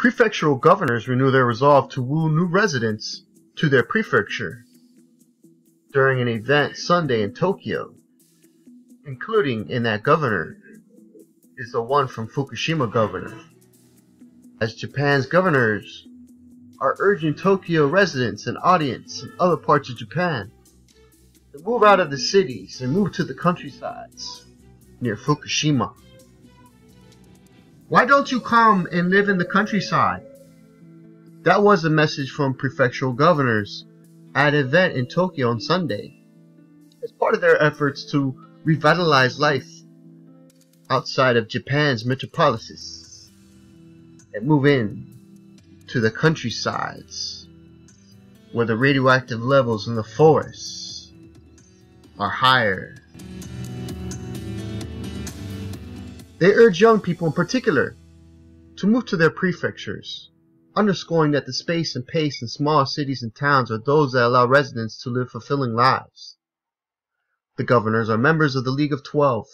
prefectural governors renew their resolve to woo new residents to their prefecture during an event Sunday in Tokyo, including in that governor is the one from Fukushima governor. As Japan's governors are urging Tokyo residents and audience in other parts of Japan to move out of the cities and move to the countrysides near Fukushima. Why don't you come and live in the countryside? That was a message from prefectural governors at an event in Tokyo on Sunday as part of their efforts to revitalize life outside of Japan's metropolis and move in to the countrysides where the radioactive levels in the forests are higher. They urge young people in particular to move to their prefectures, underscoring that the space and pace in small cities and towns are those that allow residents to live fulfilling lives. The governors are members of the League of Twelve,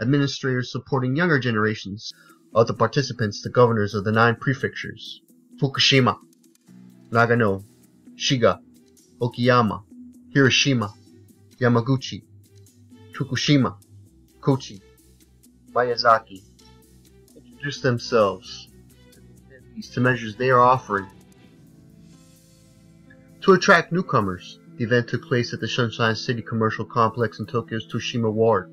administrators supporting younger generations of the participants, the governors of the nine prefectures Fukushima, Nagano, Shiga, Okayama, Hiroshima, Yamaguchi, Tokushima, Kochi, Miyazaki introduce themselves to measures they are offering. To attract newcomers, the event took place at the Sunshine City Commercial Complex in Tokyo's Toshima Ward.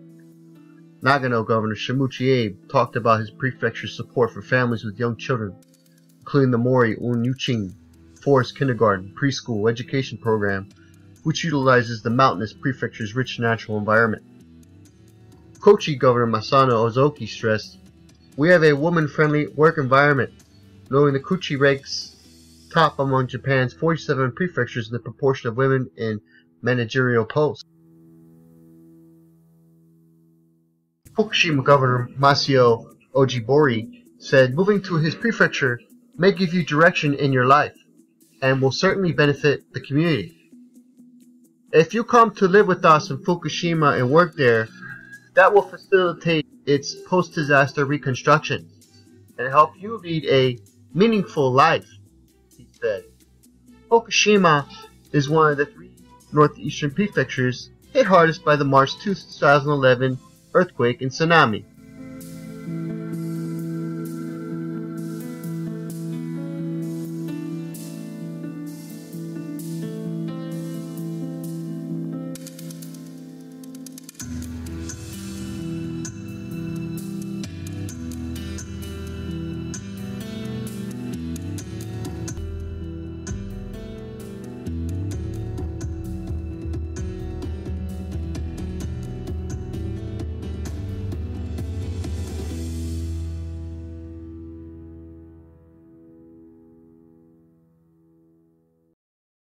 Nagano Governor Shuichi Abe talked about his prefecture's support for families with young children, including the Mori Un Yuchin Forest Kindergarten Preschool Education Program, which utilizes the mountainous prefecture's rich natural environment. Kochi Governor Masanao Ozaki stressed, We have a woman-friendly work environment, knowing the Kochi ranks top among Japan's 47 prefectures in the proportion of women in managerial posts. Fukushima Governor Masao Uchibori said moving to his prefecture may give you direction in your life and will certainly benefit the community. If you come to live with us in Fukushima and work there, that will facilitate its post-disaster reconstruction and help you lead a meaningful life, he said. Fukushima is one of the three northeastern prefectures hit hardest by the March 2011 earthquake and tsunami.